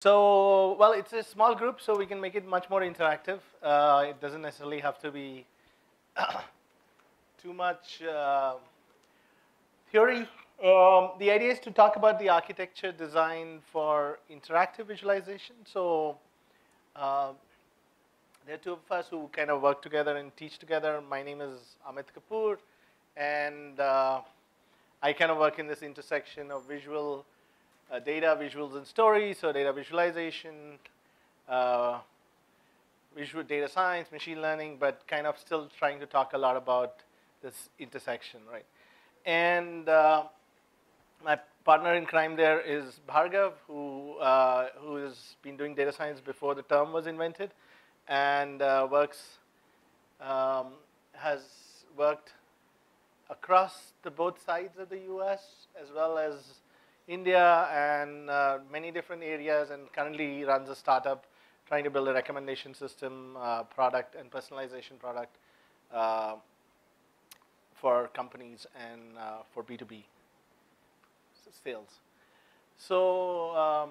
So, well, it's a small group, so we can make it much more interactive. Uh, it doesn't necessarily have to be too much uh, theory. Um, the idea is to talk about the architecture design for interactive visualization. So, uh, there are two of us who kind of work together and teach together. My name is Amit Kapoor, and uh, I kind of work in this intersection of visual uh, data, visuals, and stories. So data visualization, uh, visual data science, machine learning, but kind of still trying to talk a lot about this intersection, right? And uh, my partner in crime there is Bargava, who uh, who has been doing data science before the term was invented, and uh, works um, has worked across the both sides of the U.S. as well as India and uh, many different areas, and currently runs a startup trying to build a recommendation system uh, product and personalization product uh, for companies and uh, for B2B sales. So, um,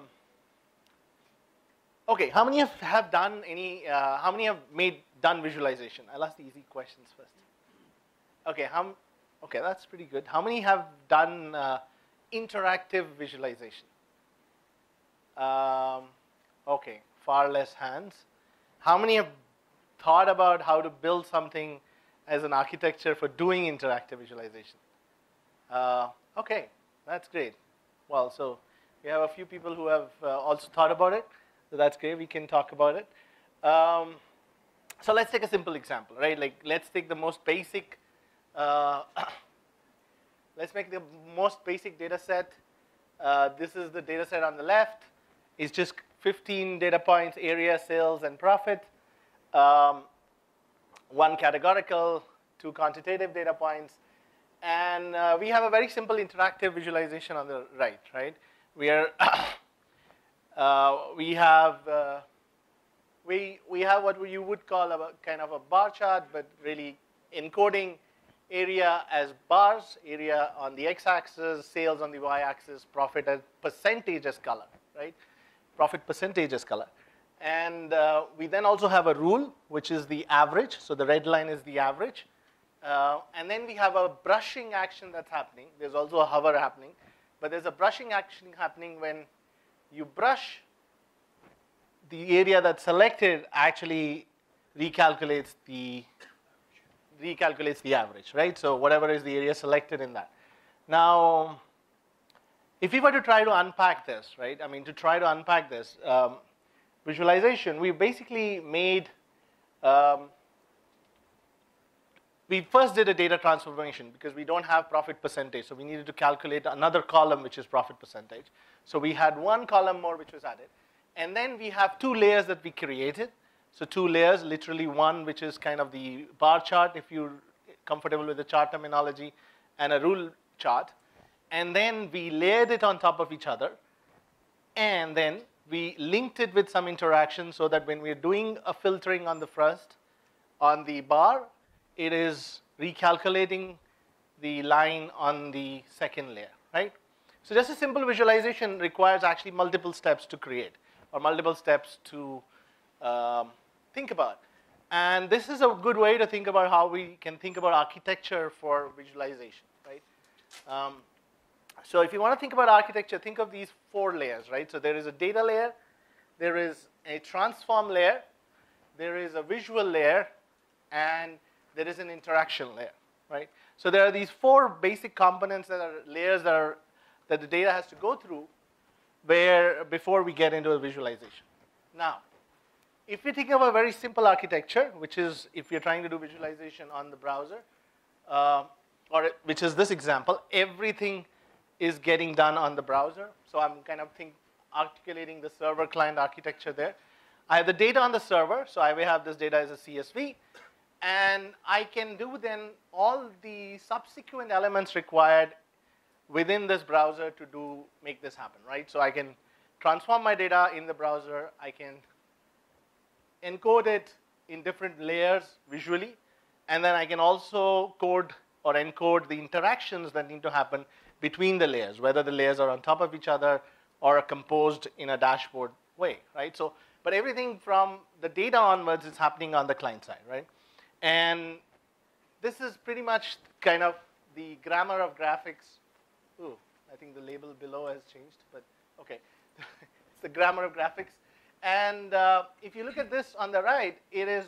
okay, how many have, have done any, uh, how many have made, done visualization? I'll ask the easy questions first. Okay, how, okay, that's pretty good. How many have done uh, interactive visualization? Um, okay, far less hands. How many have thought about how to build something as an architecture for doing interactive visualization? Uh, okay, that's great. Well, so we have a few people who have uh, also thought about it. So that's great. We can talk about it. Um, so let's take a simple example, right? Like let's take the most basic. Uh, let's make the most basic data set. Uh, this is the data set on the left. It's just 15 data points, area, sales, and profit. Um, one categorical, two quantitative data points. And uh, we have a very simple interactive visualization on the right, right? We are, uh, we have, uh, we, we have what you would call a kind of a bar chart, but really encoding area as bars, area on the x-axis, sales on the y-axis, profit as percentage as color, right? Profit percentage as color. And uh, we then also have a rule, which is the average. So the red line is the average. Uh, and then we have a brushing action that's happening. There's also a hover happening. But there's a brushing action happening when you brush, the area that's selected actually recalculates the recalculates the average, right? So whatever is the area selected in that. Now, if we were to try to unpack this, right? I mean, to try to unpack this um, visualization, we basically made um, we first did a data transformation because we don't have profit percentage. So we needed to calculate another column, which is profit percentage. So we had one column more, which was added. And then we have two layers that we created. So two layers, literally one, which is kind of the bar chart, if you're comfortable with the chart terminology, and a rule chart. And then we layered it on top of each other. And then we linked it with some interaction so that when we're doing a filtering on the first, on the bar, it is recalculating the line on the second layer, right? So just a simple visualization requires actually multiple steps to create or multiple steps to um, think about. And this is a good way to think about how we can think about architecture for visualization, right? Um, so if you want to think about architecture, think of these four layers, right? So there is a data layer, there is a transform layer, there is a visual layer, and there is an interaction layer, right? So there are these four basic components that are layers that, are, that the data has to go through where, before we get into a visualization. Now, if we think of a very simple architecture, which is if you're trying to do visualization on the browser, uh, or which is this example, everything is getting done on the browser. So I'm kind of think, articulating the server client architecture there. I have the data on the server, so I will have this data as a CSV and I can do then all the subsequent elements required within this browser to do make this happen, right? So I can transform my data in the browser, I can encode it in different layers visually, and then I can also code or encode the interactions that need to happen between the layers, whether the layers are on top of each other or are composed in a dashboard way, right? So, but everything from the data onwards is happening on the client side, right? And this is pretty much kind of the grammar of graphics. Ooh, I think the label below has changed, but okay. it's the grammar of graphics. And uh, if you look at this on the right, it is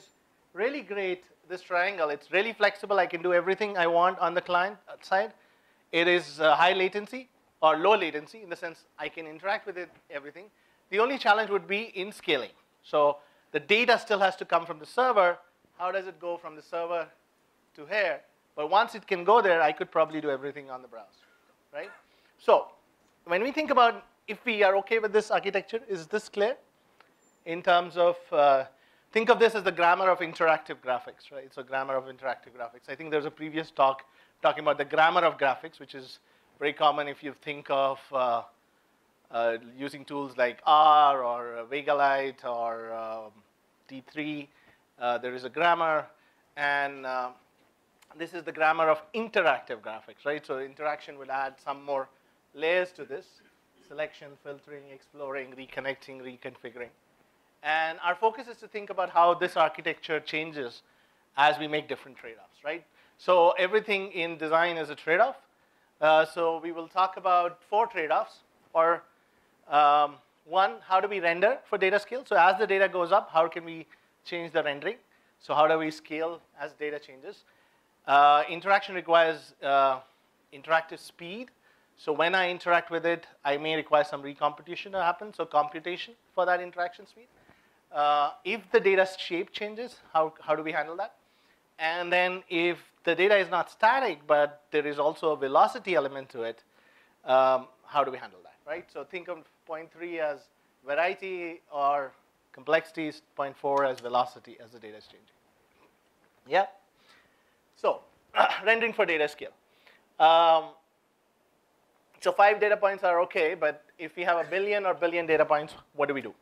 really great, this triangle. It's really flexible. I can do everything I want on the client side. It is uh, high latency or low latency in the sense I can interact with it, everything. The only challenge would be in scaling. So the data still has to come from the server. How does it go from the server to here? But once it can go there, I could probably do everything on the browser, right? So when we think about if we are okay with this architecture, is this clear? In terms of, uh, think of this as the grammar of interactive graphics, right? So grammar of interactive graphics. I think there's a previous talk talking about the grammar of graphics, which is very common if you think of uh, uh, using tools like R or VegaLite or um, D3. Uh, there is a grammar, and uh, this is the grammar of interactive graphics, right? So interaction will add some more layers to this, selection, filtering, exploring, reconnecting, reconfiguring. And our focus is to think about how this architecture changes as we make different trade-offs, right? So everything in design is a trade-off. Uh, so we will talk about four trade-offs. Or um, one, how do we render for data scale? So as the data goes up, how can we change the rendering? So how do we scale as data changes? Uh, interaction requires uh, interactive speed. So when I interact with it, I may require some recomputation to happen, so computation for that interaction speed. Uh, if the data shape changes, how, how do we handle that? And then if the data is not static, but there is also a velocity element to it, um, how do we handle that, right? So think of point three as variety or complexity, point four as velocity as the data is changing. Yeah? So rendering for data scale. Um, so five data points are okay, but if we have a billion or billion data points, what do we do?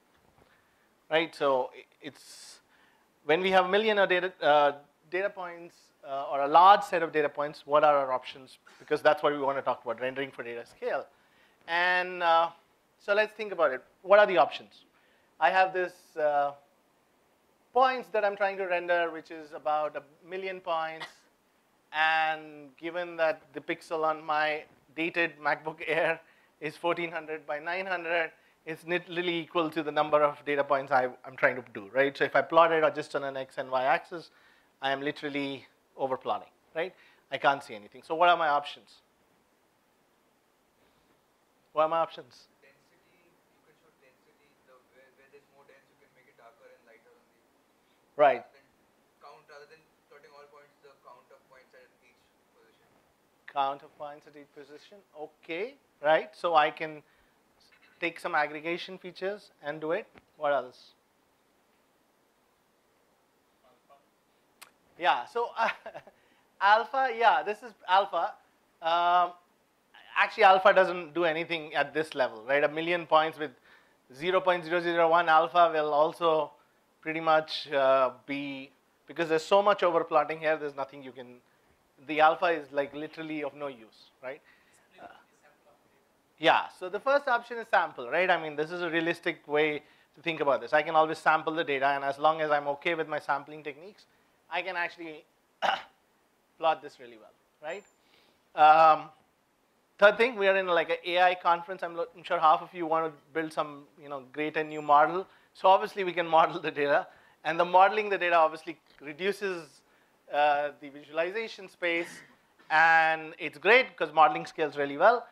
Right, so it's, when we have a million or data, uh, data points uh, or a large set of data points, what are our options? Because that's what we want to talk about, rendering for data scale. And uh, so let's think about it. What are the options? I have this uh, points that I'm trying to render, which is about a million points. And given that the pixel on my dated MacBook Air is 1400 by 900, it's literally equal to the number of data points I, am trying to do, right? So if I plot it just on an x and y axis, I am literally overplotting, right? I can't see anything. So what are my options? What are my options? Right. Count rather than plotting all points, the count of points at each position. Count of points at each position. Okay, right? So I can take some aggregation features and do it. What else? Yeah, so uh, alpha, yeah, this is alpha. Um, actually, alpha doesn't do anything at this level, right? A million points with 0.001 alpha will also pretty much uh, be, because there's so much overplotting here, there's nothing you can, the alpha is like literally of no use, right? Yeah, so the first option is sample, right? I mean, this is a realistic way to think about this. I can always sample the data, and as long as I'm okay with my sampling techniques, I can actually plot this really well, right? Um, third thing, we are in like an AI conference. I'm, I'm, sure half of you want to build some, you know, great and new model. So obviously we can model the data, and the modeling the data obviously reduces uh, the visualization space, and it's great because modeling scales really well,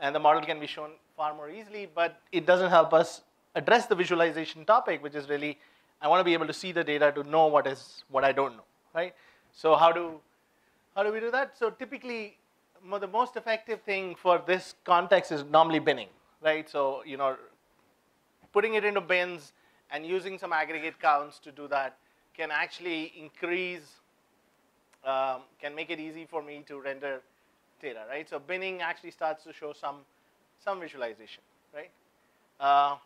and the model can be shown far more easily, but it doesn't help us address the visualization topic, which is really I want to be able to see the data to know what is what I don't know, right? So how do how do we do that? So typically, the most effective thing for this context is normally binning, right? So you know, putting it into bins and using some aggregate counts to do that can actually increase, um, can make it easy for me to render data, right? So binning actually starts to show some some visualization, right? Uh,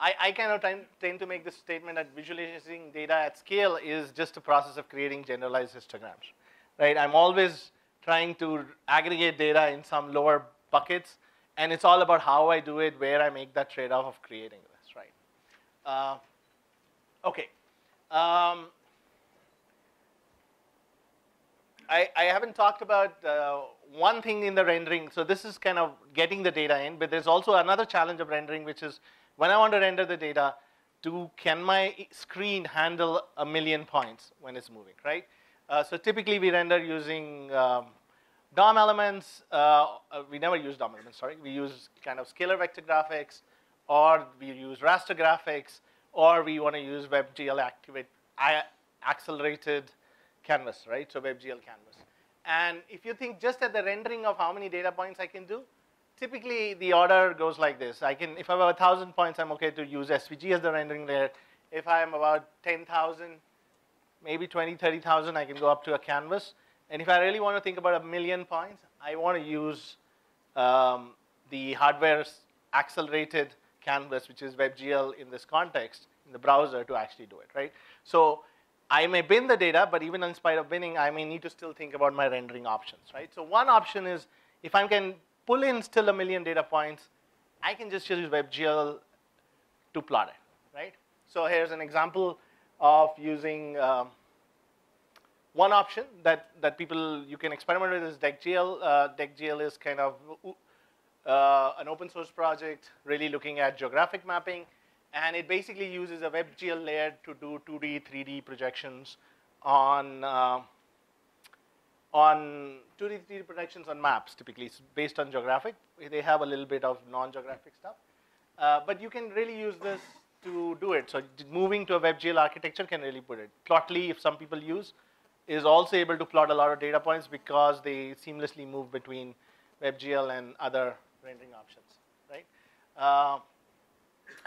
I, I kind of tend, tend to make this statement that visualizing data at scale is just a process of creating generalized histograms, right? I'm always trying to aggregate data in some lower buckets, and it's all about how I do it, where I make that trade-off of creating this, right? Uh, okay. Um, I, I haven't talked about uh, one thing in the rendering. So this is kind of getting the data in, but there's also another challenge of rendering, which is when I want to render the data, do can my screen handle a million points when it's moving, right? Uh, so typically we render using um, DOM elements. Uh, uh, we never use DOM elements, sorry. We use kind of scalar vector graphics, or we use raster graphics, or we want to use WebGL activate accelerated canvas, right? So WebGL canvas. And if you think just at the rendering of how many data points I can do, typically the order goes like this. I can, if I have a thousand points, I'm okay to use SVG as the rendering layer. If I'm about 10,000, maybe 20, 30,000, I can go up to a canvas. And if I really want to think about a million points, I want to use um, the hardware accelerated canvas, which is WebGL in this context, in the browser to actually do it, right? So I may bin the data, but even in spite of binning, I may need to still think about my rendering options, right? So one option is if I can pull in still a million data points, I can just use WebGL to plot it, right? So here's an example of using um, one option that, that people, you can experiment with is deck.gl. Uh, deck.gl is kind of uh, an open source project really looking at geographic mapping. And it basically uses a WebGL layer to do 2D, 3D projections on, uh, on 2D, 3D projections on maps, typically it's based on geographic. They have a little bit of non-geographic stuff. Uh, but you can really use this to do it. So moving to a WebGL architecture can really put it. Plotly, if some people use, is also able to plot a lot of data points because they seamlessly move between WebGL and other rendering options, right? Uh,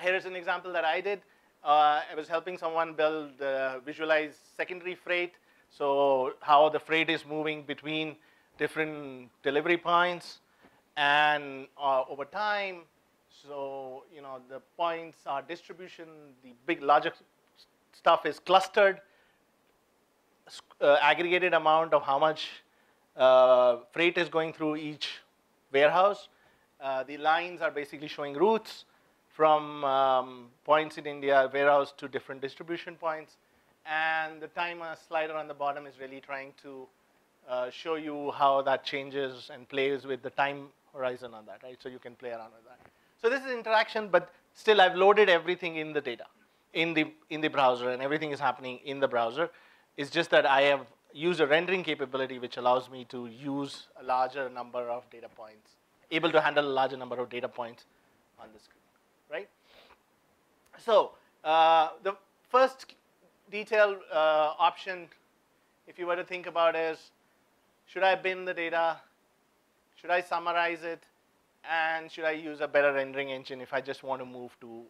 here is an example that I did. Uh, I was helping someone build, uh, visualize secondary freight. So how the freight is moving between different delivery points and uh, over time. So, you know, the points are distribution, the big larger stuff is clustered, uh, aggregated amount of how much uh, freight is going through each warehouse. Uh, the lines are basically showing routes from um, points in India, warehouse to different distribution points. And the timer slider on the bottom is really trying to uh, show you how that changes and plays with the time horizon on that, right? So you can play around with that. So this is interaction, but still I've loaded everything in the data, in the, in the browser, and everything is happening in the browser. It's just that I have used a rendering capability which allows me to use a larger number of data points, able to handle a larger number of data points on the screen right? So uh, the first detail uh, option, if you were to think about is, should I bin the data? Should I summarize it? And should I use a better rendering engine if I just want to move to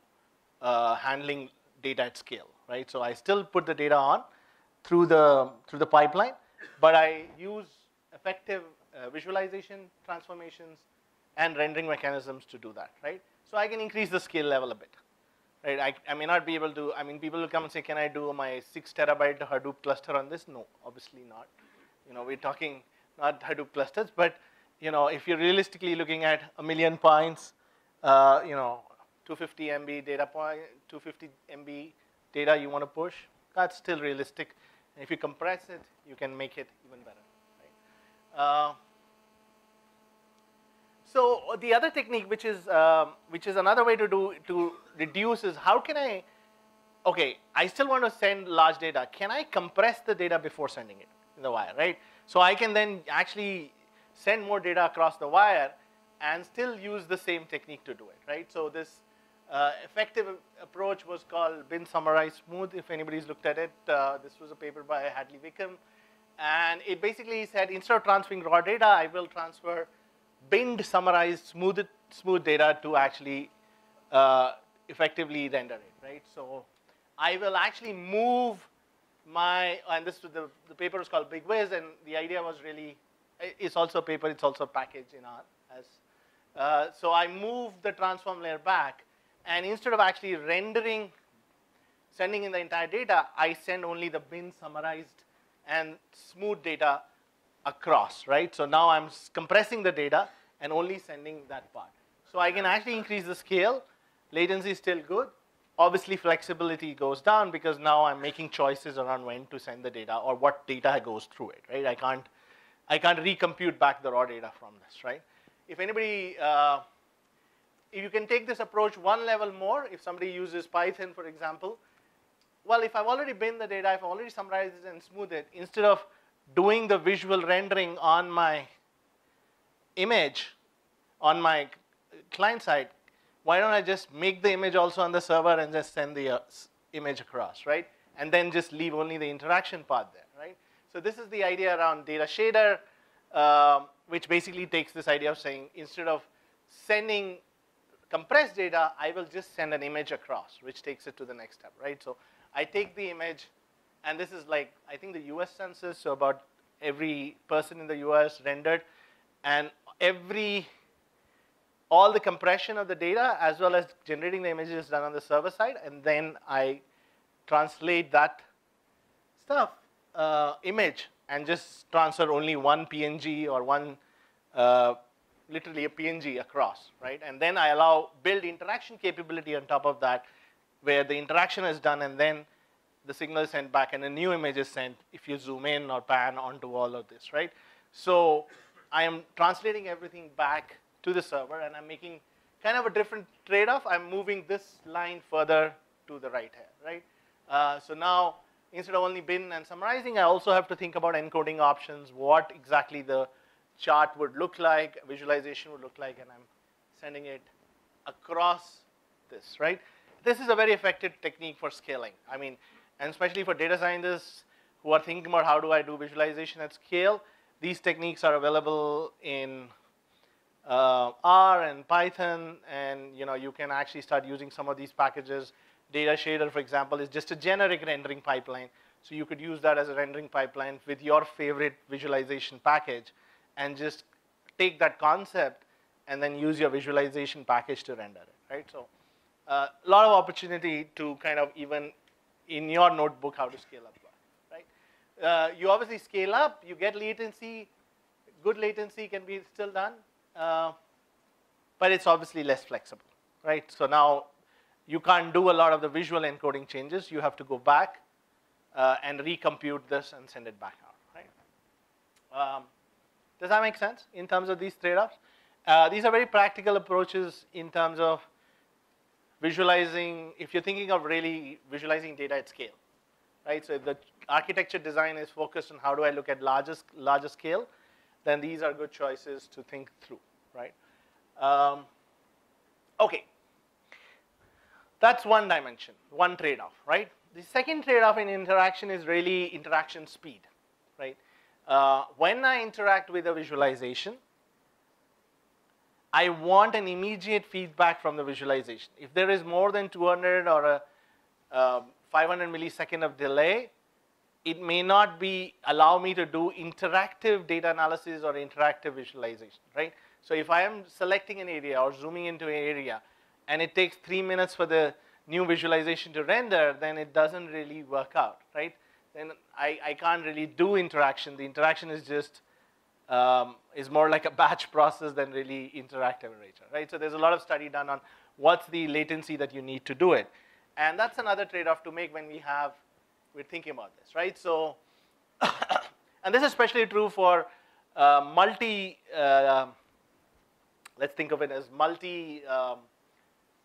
uh, handling data at scale, right? So I still put the data on through the, through the pipeline, but I use effective uh, visualization transformations and rendering mechanisms to do that, right? So I can increase the scale level a bit. Right? I, I may not be able to, I mean, people will come and say, can I do my six terabyte Hadoop cluster on this? No, obviously not. You know, we're talking not Hadoop clusters, but you know, if you're realistically looking at a million points, uh, you know, 250 MB data point, 250 MB data you want to push, that's still realistic. And if you compress it, you can make it even better. Right? Uh, so the other technique, which is um, which is another way to do to reduce, is how can I? Okay, I still want to send large data. Can I compress the data before sending it in the wire, right? So I can then actually send more data across the wire and still use the same technique to do it, right? So this uh, effective approach was called bin summarize smooth. If anybody's looked at it, uh, this was a paper by Hadley Wickham, and it basically said instead of transferring raw data, I will transfer binned, summarized, smooth, smooth data to actually uh, effectively render it, right? So I will actually move my, and this the, the paper is called Big bigvis, and the idea was really, it's also a paper, it's also a package in R. As, uh, so I move the transform layer back, and instead of actually rendering, sending in the entire data, I send only the bin summarized and smooth data across, right? So now I'm compressing the data and only sending that part. So I can actually increase the scale. Latency is still good, obviously flexibility goes down because now I'm making choices around when to send the data or what data goes through it, right? I can't, I can't recompute back the raw data from this, right? If anybody, uh, if you can take this approach one level more, if somebody uses Python, for example, well, if I've already bin the data, if I've already summarized it and smoothed it, instead of doing the visual rendering on my image, on my client side, why don't I just make the image also on the server and just send the uh, image across, right? And then just leave only the interaction part there, right? So this is the idea around Datashader, um, which basically takes this idea of saying instead of sending compressed data, I will just send an image across, which takes it to the next step, right? So I take the image, and this is like, I think the US census, so about every person in the US rendered, and every all the compression of the data as well as generating the images is done on the server side, and then I translate that stuff, uh, image, and just transfer only one PNG or one, uh, literally a PNG across, right? And then I allow build interaction capability on top of that, where the interaction is done, and then the signal is sent back, and a new image is sent if you zoom in or pan onto all of this, right? So I am translating everything back to the server, and I'm making kind of a different trade-off. I'm moving this line further to the right here, right? Uh, so now, instead of only bin and summarizing, I also have to think about encoding options, what exactly the chart would look like, visualization would look like, and I'm sending it across this, right? This is a very effective technique for scaling. I mean, and especially for data scientists who are thinking about how do I do visualization at scale, these techniques are available in uh, R and Python, and you know you can actually start using some of these packages. Datashader, for example, is just a generic rendering pipeline. So you could use that as a rendering pipeline with your favorite visualization package, and just take that concept and then use your visualization package to render it, right? So a uh, lot of opportunity to kind of even in your notebook how to scale up, right? Uh, you obviously scale up, you get latency, good latency can be still done, uh, but it's obviously less flexible, right? So now you can't do a lot of the visual encoding changes. You have to go back uh, and recompute this and send it back out, right? Um, does that make sense in terms of these trade-offs? Uh, these are very practical approaches in terms of visualizing, if you're thinking of really visualizing data at scale, right? So the architecture design is focused on how do I look at larger, larger scale, then these are good choices to think through, right? Um, okay, that's one dimension, one trade-off, right? The second trade-off in interaction is really interaction speed, right? Uh, when I interact with a visualization, I want an immediate feedback from the visualization. If there is more than 200 or a uh, 500 millisecond of delay, it may not be allow me to do interactive data analysis or interactive visualization, right? So if I am selecting an area or zooming into an area and it takes three minutes for the new visualization to render, then it doesn't really work out, right? Then I, I can't really do interaction. The interaction is just, um, is more like a batch process than really interactive in nature, right? So there's a lot of study done on what's the latency that you need to do it. And that's another trade-off to make when we have we're thinking about this, right? So, and this is especially true for uh, multi, uh, let's think of it as multi, um,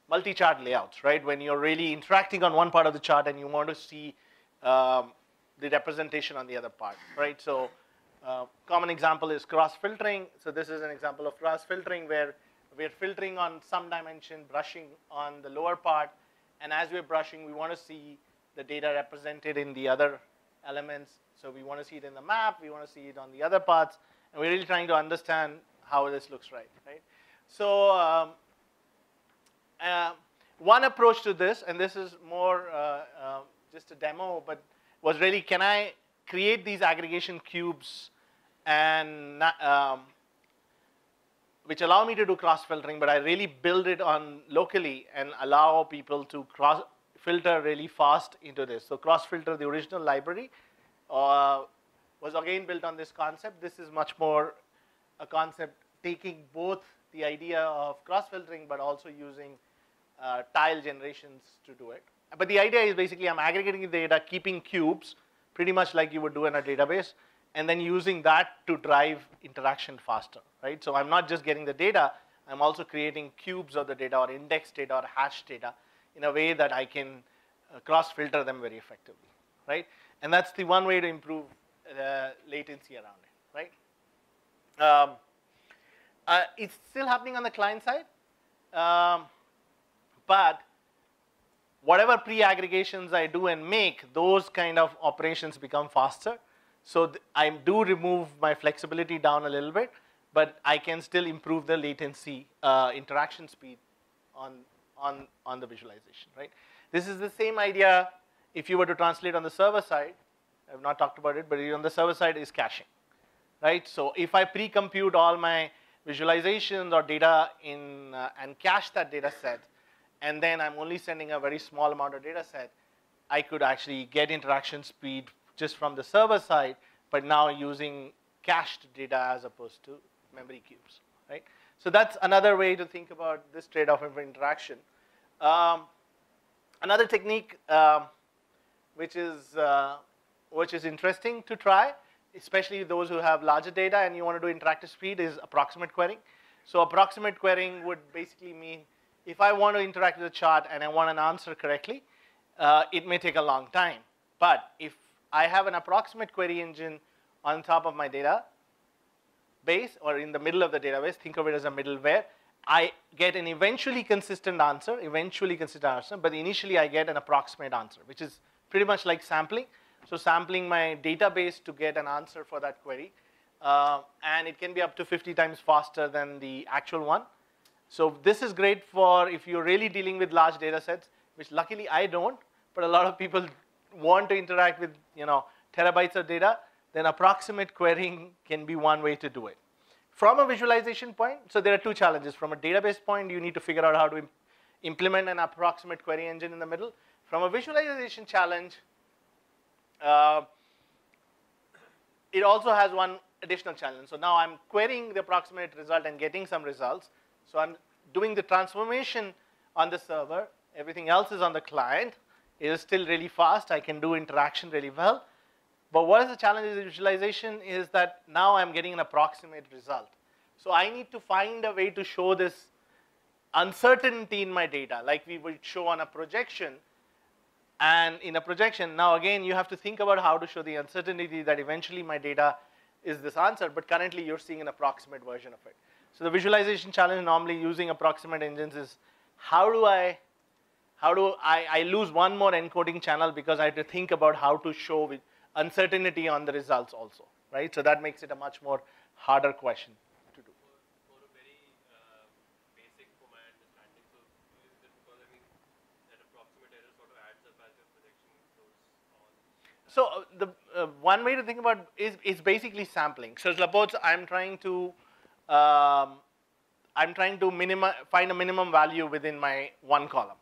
multi-chart layouts, right? When you're really interacting on one part of the chart and you want to see um, the representation on the other part, right? So, uh, common example is cross-filtering. So this is an example of cross-filtering where we're filtering on some dimension, brushing on the lower part, and as we're brushing, we want to see the data represented in the other elements. So we want to see it in the map, we want to see it on the other parts, and we're really trying to understand how this looks right, right? So um, uh, one approach to this, and this is more uh, uh, just a demo, but was really can I create these aggregation cubes and um, which allow me to do cross filtering, but I really build it on locally and allow people to cross filter really fast into this. So cross filter, the original library, uh, was again built on this concept. This is much more a concept taking both the idea of cross filtering, but also using uh, tile generations to do it. But the idea is basically I'm aggregating the data, keeping cubes, pretty much like you would do in a database, and then using that to drive interaction faster, right? So I'm not just getting the data, I'm also creating cubes of the data or index data or hash data in a way that I can uh, cross-filter them very effectively, right? And that's the one way to improve uh, latency around it, right? Um, uh, it's still happening on the client side, um, but whatever pre-aggregations I do and make, those kind of operations become faster. So I do remove my flexibility down a little bit, but I can still improve the latency, uh, interaction speed on, on, on the visualization, right? This is the same idea if you were to translate on the server side. I've not talked about it, but on the server side is caching, right? So if I pre-compute all my visualizations or data in uh, and cache that data set, and then I'm only sending a very small amount of data set, I could actually get interaction speed just from the server side, but now using cached data as opposed to memory cubes, right? So that's another way to think about this trade-off of interaction. Um, another technique um, which is uh, which is interesting to try, especially those who have larger data and you want to do interactive speed, is approximate querying. So approximate querying would basically mean if I want to interact with a chart and I want an answer correctly, uh, it may take a long time. But if I have an approximate query engine on top of my data base or in the middle of the database, think of it as a middleware, I get an eventually consistent answer, eventually consistent answer, but initially I get an approximate answer, which is pretty much like sampling. So sampling my database to get an answer for that query. Uh, and it can be up to 50 times faster than the actual one. So this is great for if you're really dealing with large data sets, which luckily I don't, but a lot of people want to interact with you know terabytes of data, then approximate querying can be one way to do it. From a visualization point, so there are two challenges. From a database point, you need to figure out how to imp implement an approximate query engine in the middle. From a visualization challenge, uh, it also has one additional challenge. So now I'm querying the approximate result and getting some results. So I'm doing the transformation on the server. Everything else is on the client. It is still really fast. I can do interaction really well. But what is the challenge with visualization is that now I'm getting an approximate result. So I need to find a way to show this uncertainty in my data, like we would show on a projection. And in a projection, now again, you have to think about how to show the uncertainty that eventually my data is this answer, but currently you're seeing an approximate version of it. So the visualization challenge normally using approximate engines is how do I how do I, I lose one more encoding channel because I have to think about how to show with uncertainty on the results also, right? So that makes it a much more harder question to do. For, for a very uh, basic, for my understanding, so is it because I mean that approximate error sort of adds up as your projection goes on? So uh, the uh, one way to think about is is basically sampling. So suppose I'm trying to um, I'm trying to minima, find a minimum value within my one column,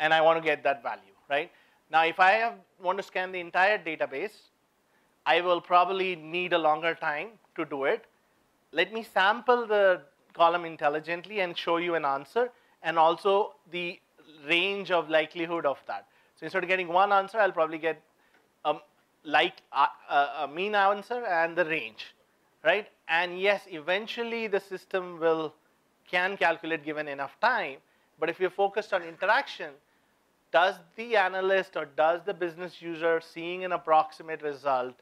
and I want to get that value, right? Now, if I have, want to scan the entire database, I will probably need a longer time to do it. Let me sample the column intelligently and show you an answer, and also the range of likelihood of that. So instead of getting one answer, I'll probably get um, a, like, a, a mean answer and the range right? And yes, eventually the system will can calculate given enough time. But if you're focused on interaction, does the analyst or does the business user seeing an approximate result,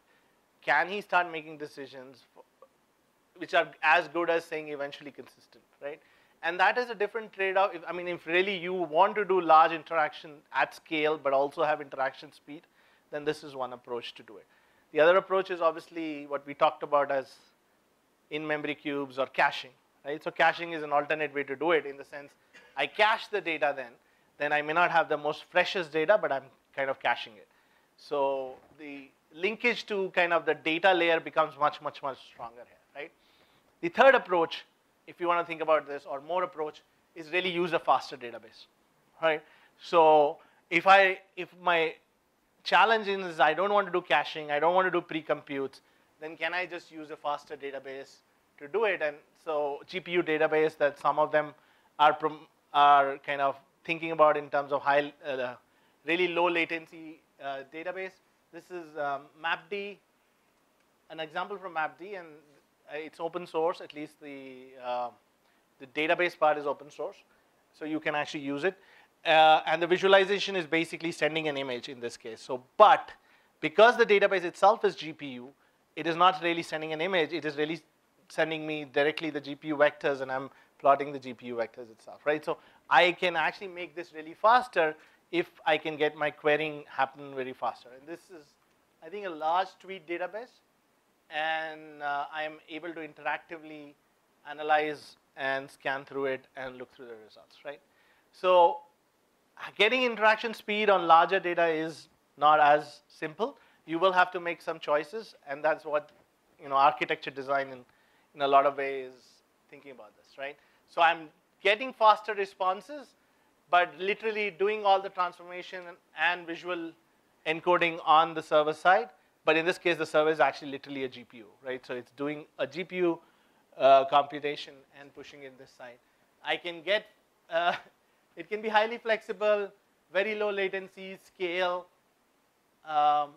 can he start making decisions which are as good as saying eventually consistent, right? And that is a different trade-off. I mean, if really you want to do large interaction at scale, but also have interaction speed, then this is one approach to do it. The other approach is obviously what we talked about as in-memory cubes or caching, right? So caching is an alternate way to do it in the sense I cache the data then, then I may not have the most freshest data, but I'm kind of caching it. So the linkage to kind of the data layer becomes much, much, much stronger here, right? The third approach, if you want to think about this, or more approach, is really use a faster database, right? So if I, if my challenge is I don't want to do caching, I don't want to do pre-computes, then can I just use a faster database to do it? And so GPU database that some of them are, are kind of thinking about in terms of high, uh, really low latency uh, database. This is um, MapD, an example from MapD, and uh, it's open source. At least the uh, the database part is open source, so you can actually use it. Uh, and the visualization is basically sending an image in this case. So, but because the database itself is GPU, it is not really sending an image. It is really sending me directly the GPU vectors, and I'm plotting the GPU vectors itself, right? So I can actually make this really faster if I can get my querying happen very faster. And this is, I think, a large tweet database, and uh, I am able to interactively analyze and scan through it and look through the results, right? So getting interaction speed on larger data is not as simple. You will have to make some choices, and that's what you know architecture design in, in a lot of ways thinking about this, right? So I'm getting faster responses, but literally doing all the transformation and visual encoding on the server side. But in this case, the server is actually literally a GPU, right? So it's doing a GPU uh, computation and pushing it this side. I can get, uh, it can be highly flexible, very low latency, scale. Um,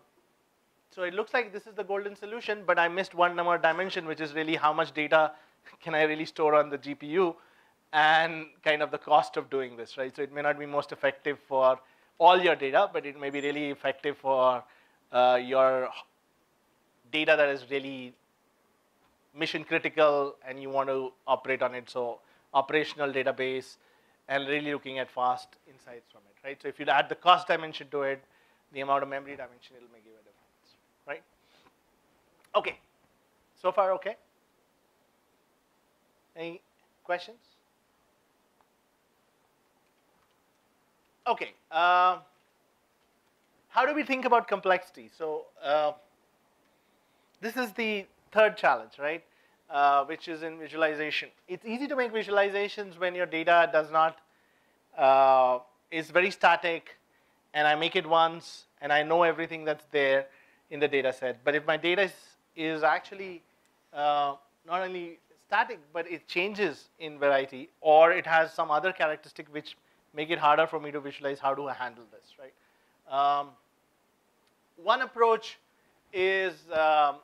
so it looks like this is the golden solution, but I missed one more dimension, which is really how much data can I really store on the GPU and kind of the cost of doing this, right? So it may not be most effective for all your data, but it may be really effective for uh, your data that is really mission critical and you want to operate on it. So operational database and really looking at fast insights from it, right? So if you add the cost dimension to it, the amount of memory dimension, it'll make you a difference, right? Okay, so far okay? Any questions? Okay, uh, how do we think about complexity? So uh, this is the third challenge, right? Uh, which is in visualization. It's easy to make visualizations when your data does not, uh, is very static, and I make it once, and I know everything that's there in the data set. But if my data is, is actually uh, not only static, but it changes in variety, or it has some other characteristic which make it harder for me to visualize how do I handle this, right? Um, one approach is um,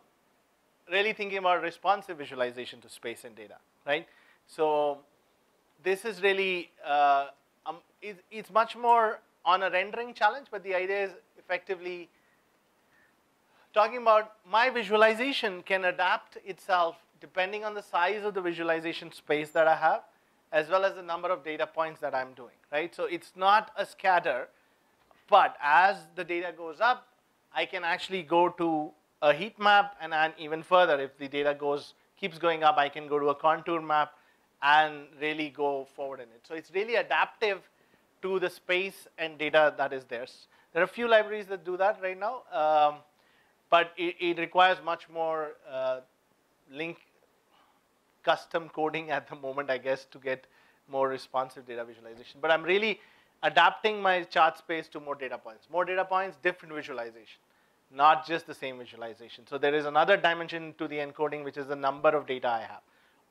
really thinking about responsive visualization to space and data, right? So this is really, uh, um, it, it's much more on a rendering challenge, but the idea is effectively talking about my visualization can adapt itself depending on the size of the visualization space that I have, as well as the number of data points that I'm doing, right? So it's not a scatter, but as the data goes up, I can actually go to a heat map and, and even further, if the data goes keeps going up, I can go to a contour map and really go forward in it. So it's really adaptive to the space and data that is there. There are a few libraries that do that right now, um, but it, it, requires much more uh, link custom coding at the moment, I guess, to get more responsive data visualization. But I'm really adapting my chart space to more data points. More data points, different visualization not just the same visualization. So there is another dimension to the encoding, which is the number of data I have.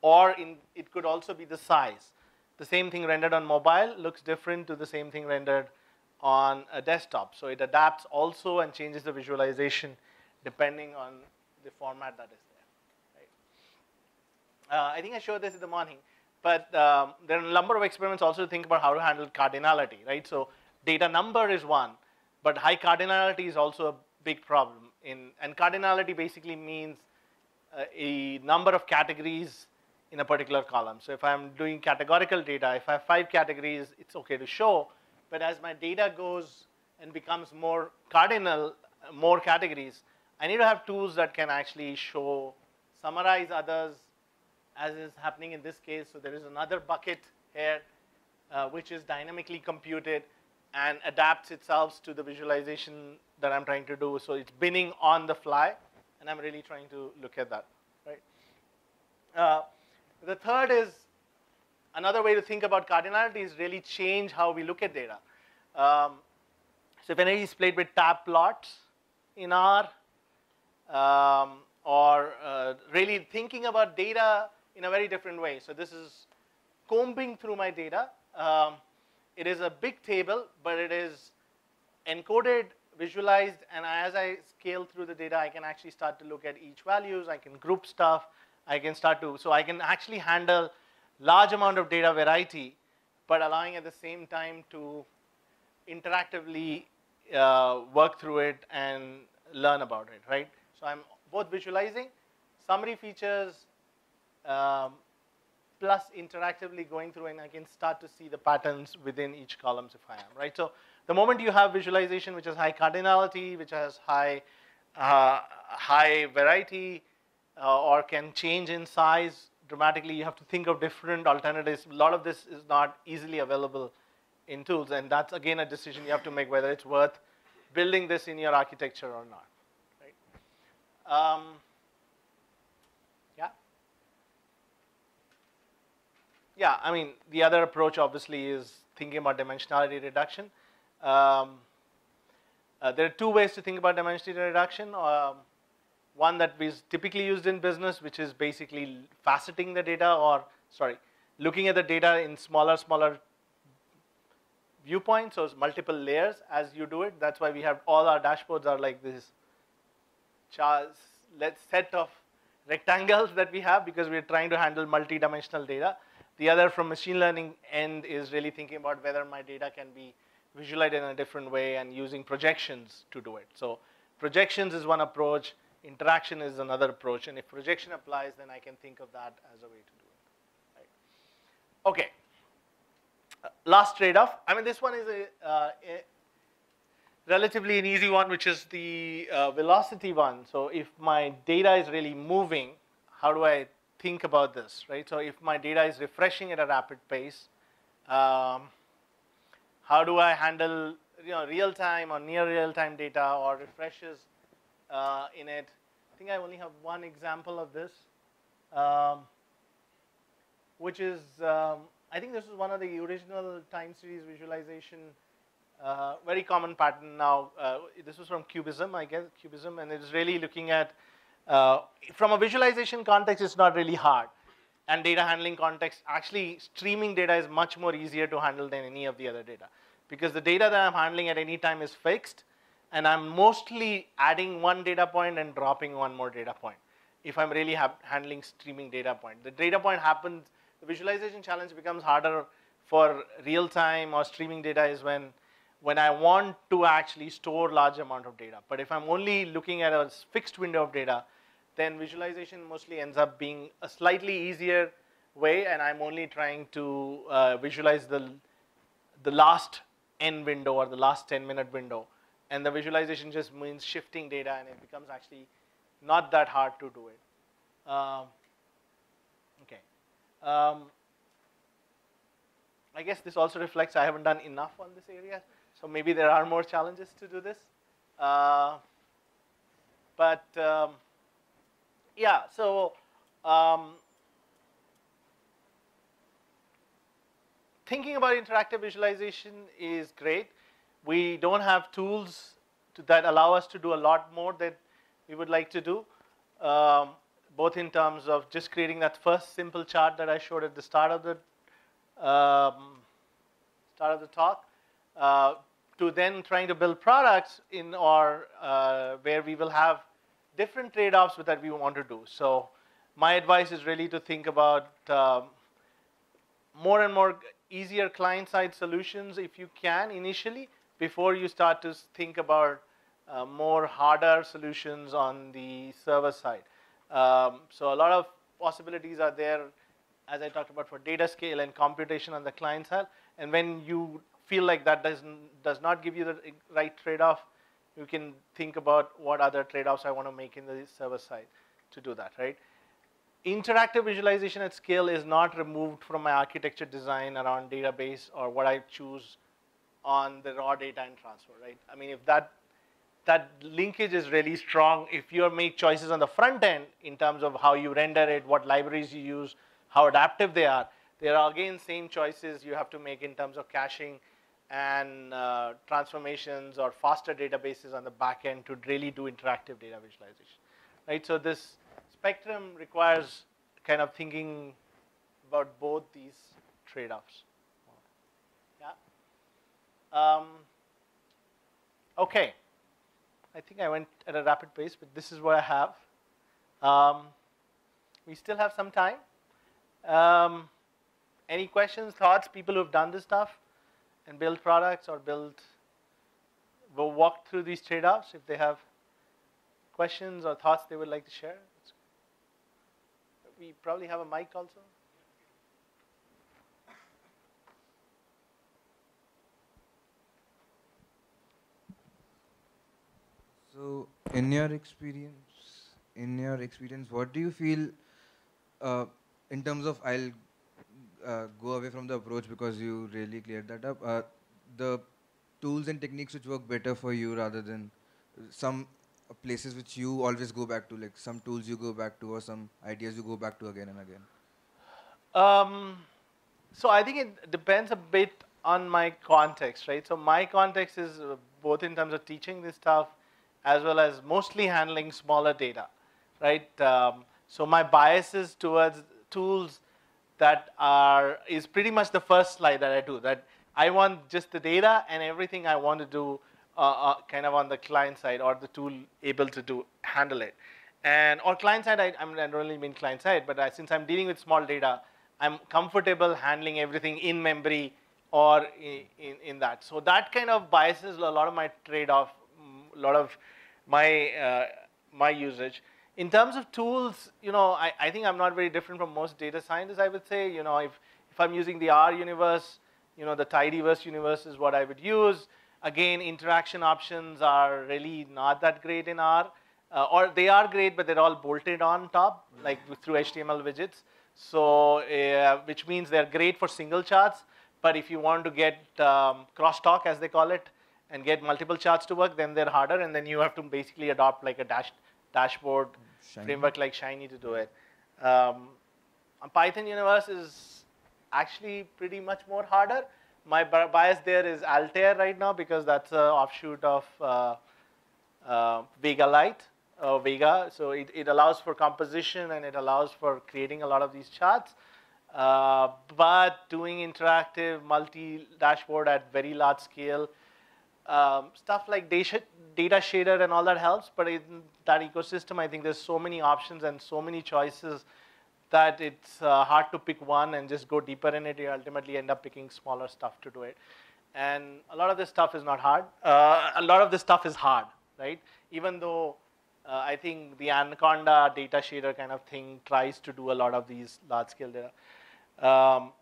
Or in, it could also be the size. The same thing rendered on mobile looks different to the same thing rendered on a desktop. So it adapts also and changes the visualization depending on the format that is? Uh, I think I showed this in the morning, but um, there are a number of experiments also to think about how to handle cardinality, right? So data number is one, but high cardinality is also a big problem. In, and cardinality basically means uh, a number of categories in a particular column. So if I'm doing categorical data, if I have five categories, it's okay to show. But as my data goes and becomes more cardinal, uh, more categories, I need to have tools that can actually show, summarize others, as is happening in this case. So there is another bucket here, uh, which is dynamically computed and adapts itself to the visualization that I'm trying to do. So it's binning on the fly, and I'm really trying to look at that, right? Uh, the third is another way to think about cardinality is really change how we look at data. Um, so if is played with tab plots in R, um, or uh, really thinking about data in a very different way. So this is combing through my data. Um, it is a big table, but it is encoded, visualized, and as I scale through the data, I can actually start to look at each values. I can group stuff. I can start to, so I can actually handle large amount of data variety, but allowing at the same time to interactively uh, work through it and learn about it, right? So I'm both visualizing summary features um, plus interactively going through and I can start to see the patterns within each columns if I am, right? So the moment you have visualization which has high cardinality, which has high, uh, high variety, uh, or can change in size dramatically, you have to think of different alternatives. A lot of this is not easily available in tools, and that's again a decision you have to make whether it's worth building this in your architecture or not, right? Um, yeah. Yeah, I mean, the other approach obviously is thinking about dimensionality reduction. Um, uh, there are two ways to think about dimensionality reduction. Um, one that is typically used in business, which is basically faceting the data or, sorry, looking at the data in smaller, smaller viewpoints, so multiple layers as you do it. That's why we have all our dashboards are like this set of rectangles that we have because we're trying to handle multi-dimensional data. The other from machine learning end is really thinking about whether my data can be visualized in a different way and using projections to do it. So projections is one approach, interaction is another approach, and if projection applies, then I can think of that as a way to do it. Right. Okay. Uh, last trade-off. I mean, this one is a, uh, a, relatively an easy one, which is the uh, velocity one. So if my data is really moving, how do I think about this, right? So if my data is refreshing at a rapid pace, um, how do I handle you know real time or near real time data or refreshes uh, in it? I think I only have one example of this, um, which is um, I think this is one of the original time series visualization. Uh, very common pattern now. Uh, this was from Cubism, I guess, Cubism, and it is really looking at uh, from a visualization context, it's not really hard. And data handling context, actually streaming data is much more easier to handle than any of the other data. Because the data that I'm handling at any time is fixed, and I'm mostly adding one data point and dropping one more data point. If I'm really handling streaming data point. The data point happens, the visualization challenge becomes harder for real time or streaming data is when when I want to actually store large amount of data. But if I'm only looking at a fixed window of data, then visualization mostly ends up being a slightly easier way, and I'm only trying to uh, visualize the, the last n window or the last 10 minute window. And the visualization just means shifting data, and it becomes actually not that hard to do it. Um, okay. Um, I guess this also reflects I haven't done enough on this area, so maybe there are more challenges to do this. Uh, but um, yeah, so um, thinking about interactive visualization is great. We don't have tools to, that allow us to do a lot more than we would like to do, um, both in terms of just creating that first simple chart that I showed at the start of the um, start of the talk, uh, to then trying to build products in or uh, where we will have different trade-offs that we want to do. So my advice is really to think about um, more and more easier client-side solutions if you can initially before you start to think about uh, more harder solutions on the server side. Um, so a lot of possibilities are there, as I talked about, for data scale and computation on the client side. And when you feel like that does, does not give you the right trade-off, you can think about what other trade-offs I want to make in the server side to do that, right? Interactive visualization at scale is not removed from my architecture design around database or what I choose on the raw data and transfer, right? I mean, if that that linkage is really strong, if you make choices on the front end in terms of how you render it, what libraries you use, how adaptive they are, there are again same choices you have to make in terms of caching and uh, transformations or faster databases on the back end to really do interactive data visualization, right? So this spectrum requires kind of thinking about both these trade-offs. Yeah. Um, okay. I think I went at a rapid pace, but this is what I have. Um, we still have some time. Um, any questions, thoughts, people who've done this stuff and build products or built, will walk through these trade-offs if they have questions or thoughts they would like to share. We probably have a mic also. So, in your experience, in your experience, what do you feel uh, in terms of I'll uh, go away from the approach because you really cleared that up. Uh, the tools and techniques which work better for you rather than some places which you always go back to, like some tools you go back to or some ideas you go back to again and again. Um, so I think it depends a bit on my context, right? So my context is uh, both in terms of teaching this stuff as well as mostly handling smaller data, right? Um, so my biases towards tools that are is pretty much the first slide that I do. That I want just the data and everything I want to do uh, uh, kind of on the client side or the tool able to do handle it. And or client side, I, I, don't really mean client side, but I, since I'm dealing with small data, I'm comfortable handling everything in memory or in, in, in that. So that kind of biases a lot of my trade-off, a lot of my uh, my usage. In terms of tools, you know, I, I think I'm not very different from most data scientists, I would say. You know, if, if I'm using the R universe, you know, the tidyverse universe is what I would use. Again, interaction options are really not that great in R. Uh, or they are great, but they're all bolted on top, like through HTML widgets. So, uh, which means they're great for single charts. But if you want to get um, crosstalk, as they call it, and get multiple charts to work, then they're harder, and then you have to basically adopt like a dash, dashboard Shiny. framework like Shiny to do it. Um, Python Universe is actually pretty much more harder. My bias there is Altair right now because that's an offshoot of uh, uh, Vega Lite, uh, Vega. So it, it allows for composition and it allows for creating a lot of these charts. Uh, but doing interactive multi-dashboard at very large scale um, stuff like data, shader and all that helps, but in that ecosystem, I think there's so many options and so many choices that it's uh, hard to pick one and just go deeper in it. You ultimately end up picking smaller stuff to do it. And a lot of this stuff is not hard. Uh, a lot of this stuff is hard, right? Even though uh, I think the Anaconda Datashader kind of thing tries to do a lot of these large scale data. Um,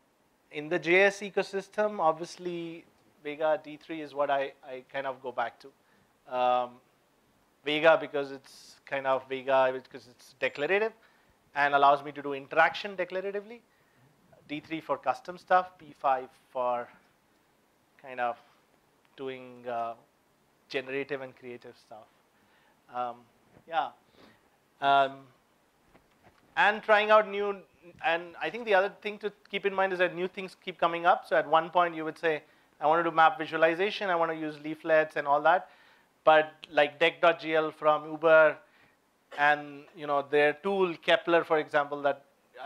in the JS ecosystem, obviously Vega D3 is what I, I kind of go back to. Um, Vega because it's kind of Vega because it's declarative and allows me to do interaction declaratively. D3 for custom stuff, P5 for kind of doing uh, generative and creative stuff. Um, yeah. Um, and trying out new, and I think the other thing to keep in mind is that new things keep coming up. So at one point you would say, I want to do map visualization. I want to use leaflets and all that. But like deck.gl from Uber and you know their tool Kepler, for example, that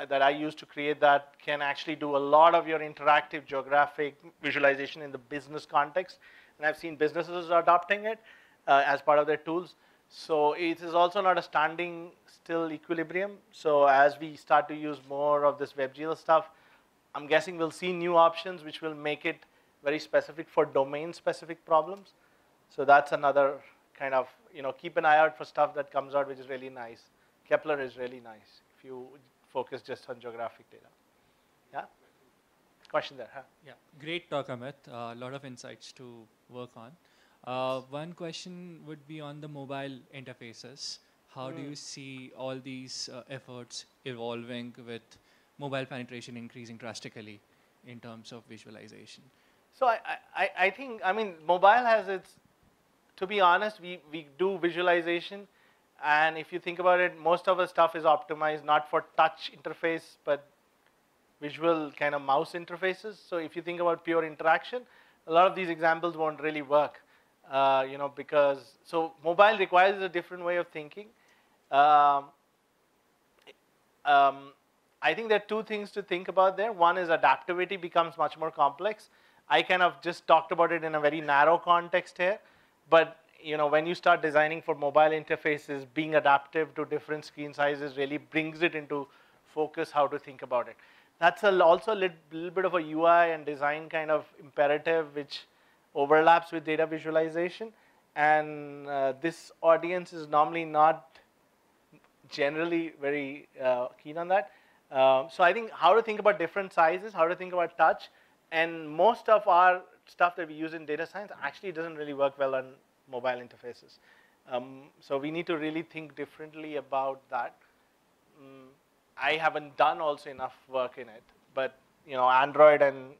that I use to create that can actually do a lot of your interactive geographic visualization in the business context. And I've seen businesses adopting it uh, as part of their tools. So it is also not a standing still equilibrium. So as we start to use more of this WebGL stuff, I'm guessing we'll see new options which will make it very specific for domain specific problems. So that's another kind of, you know, keep an eye out for stuff that comes out which is really nice. Kepler is really nice if you focus just on geographic data. Yeah? Question there, huh? Yeah, great talk, Amit. A uh, lot of insights to work on. Uh, one question would be on the mobile interfaces. How mm. do you hmm. see all these uh, efforts evolving with mobile penetration increasing drastically in terms of visualization? So I, I, I think, I mean, mobile has its, to be honest, we, we do visualization. And if you think about it, most of the stuff is optimized not for touch interface, but visual kind of mouse interfaces. So if you think about pure interaction, a lot of these examples won't really work, uh, you know, because, so mobile requires a different way of thinking. Um, um, I think there are two things to think about there. One is adaptivity becomes much more complex. I kind of just talked about it in a very narrow context here, but you know, when you start designing for mobile interfaces, being adaptive to different screen sizes really brings it into focus how to think about it. That's a, also a little, bit of a UI and design kind of imperative which overlaps with data visualization. And uh, this audience is normally not generally very uh, keen on that. Uh, so I think how to think about different sizes, how to think about touch, and most of our stuff that we use in data science actually doesn't really work well on mobile interfaces. Um, so we need to really think differently about that. Mm, I haven't done also enough work in it, but you know, Android and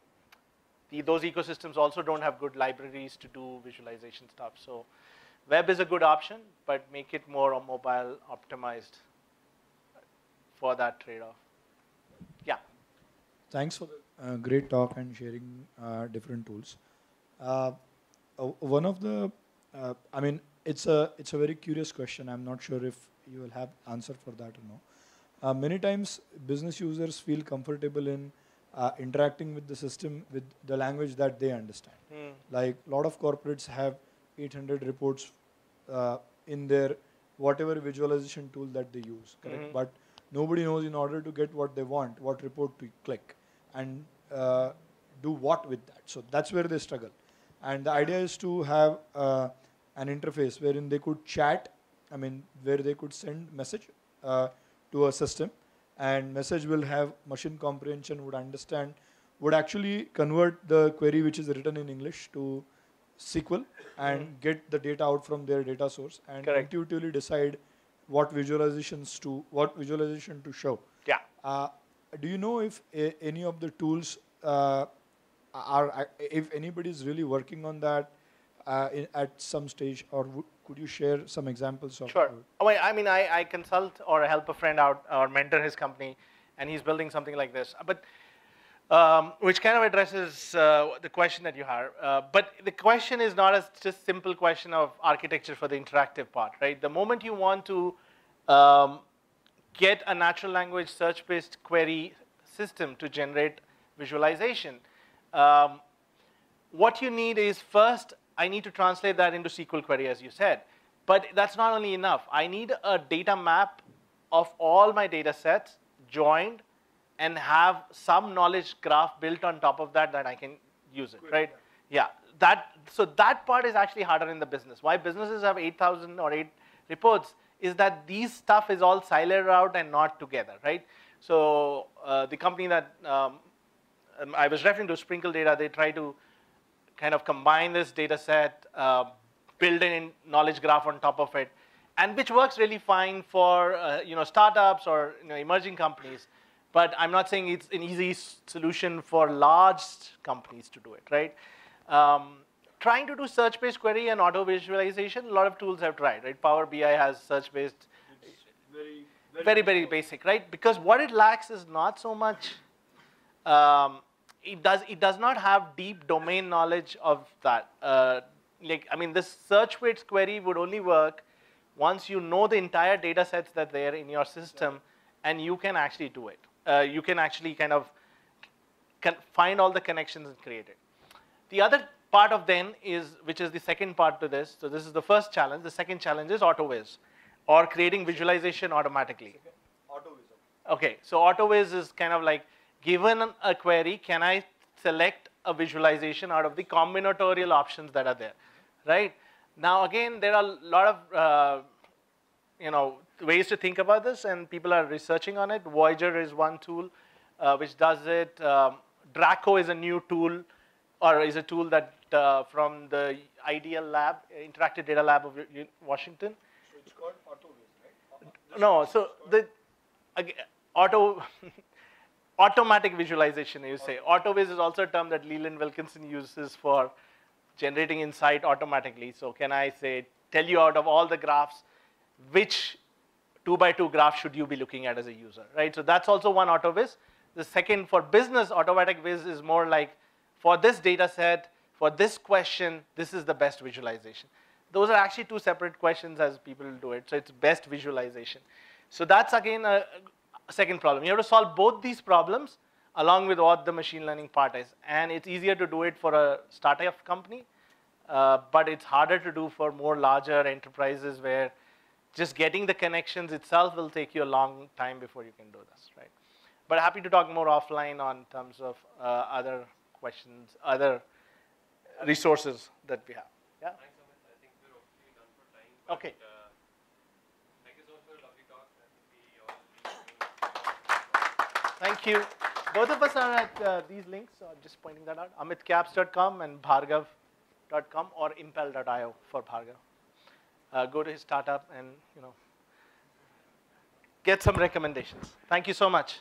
the, those ecosystems also don't have good libraries to do visualization stuff. So web is a good option, but make it more mobile optimized for that trade-off. Yeah. Thanks for the uh, great talk and sharing uh, different tools. Uh, uh one of the, uh, I mean, it's a it's a very curious question. I'm not sure if you will have answer for that or no. Uh, many times, business users feel comfortable in interacting with the system with the language that they understand. Mm. Like a lot of corporates have 800 reports in their whatever visualization tool that they use, correct? Mm -hmm. But nobody knows in order to get what they want, what report to click and uh, do what with that. So that's where they struggle. And the idea is to have uh, an interface wherein they could chat, I mean, where they could send message uh, to a system and message will have machine comprehension, would understand, would actually convert the query which is written in English to SQL and mm. get the data out from their data source and Correct. intuitively decide what visualizations to what visualization to show. Yeah. Uh, do you know if any of the tools uh, are if anybody is really working on that uh, in, at some stage, or could you share some examples of? Sure. Oh, I mean, I, I consult or help a friend out or mentor his company, and he's building something like this. But um, which kind of addresses uh, the question that you have. Uh, but the question is not a just simple question of architecture for the interactive part, right? The moment you want to um, get a natural language search-based query system to generate visualization, um, what you need is first, I need to translate that into SQL query, as you said. But that's not only enough. I need a data map of all my data sets joined and have some knowledge graph built on top of that that I can use it, right? Yeah, that, so that part is actually harder in the business. Why businesses have 8,000 or 8 reports is that these stuff is all siloed out and not together, right? So uh, the company that um, um, I was referring to, Sprinkle Data, they try to kind of combine this data set, uh, build in knowledge graph on top of it, and which works really fine for uh, you know startups or you know, emerging companies. But I'm not saying it's an easy solution for large companies to do it, right? Um, trying to do search-based query and auto visualization, a lot of tools have tried, right? Power BI has search-based, very, very, very, very, basic, right? Because what it lacks is not so much, um, it does it does not have deep domain knowledge of that. Uh, like, I mean, this search-based query would only work once you know the entire data sets that they're in your system, and you can actually do it uh, you can actually kind of find all the connections and create it. The other part of then is, which is the second part to this, so this is the first challenge. The second challenge is AutoViz, or creating visualization automatically. AutoViz. Okay, so AutoViz is kind of like, given a query, can I select a visualization out of the combinatorial options that are there, right? Now again, there are a lot of, uh, you know, ways to think about this, and people are researching on it. Voyager is one tool uh, which does it. Um, Draco is a new tool, or is a tool that Uh, from the IDL lab, Interactive Data Lab of Washington. So it's called AutoViz, right? No, so the again, auto automatic visualization, you say. AutoViz is also a term that Leland Wilkinson uses for generating insight automatically. So can I say, tell you out of all the graphs, which two by two graph should you be looking at as a user, right? So that's also one AutoViz. The second for business, automatic viz is more like for this data set, for this question, this is the best visualization. Those are actually two separate questions as people do it. So it's best visualization. So that's again a, a second problem. You have to solve both these problems along with what the machine learning part is. And it's easier to do it for a startup company, uh, but it's harder to do for more larger enterprises where just getting the connections itself will take you a long time before you can do this, right? But happy to talk more offline on terms of uh, other questions, other resources that we have. Yeah. Thanks, Amit. I think we're hopefully done for time. Okay. Thank you so much for a lovely talk. I we Thank you. Both of us are at uh, these links, so I'm just pointing that out. AmitKaps.com and Bargava.com or Impel.io for Bargava. Uh, go to his startup and you know get some recommendations. Thank you so much.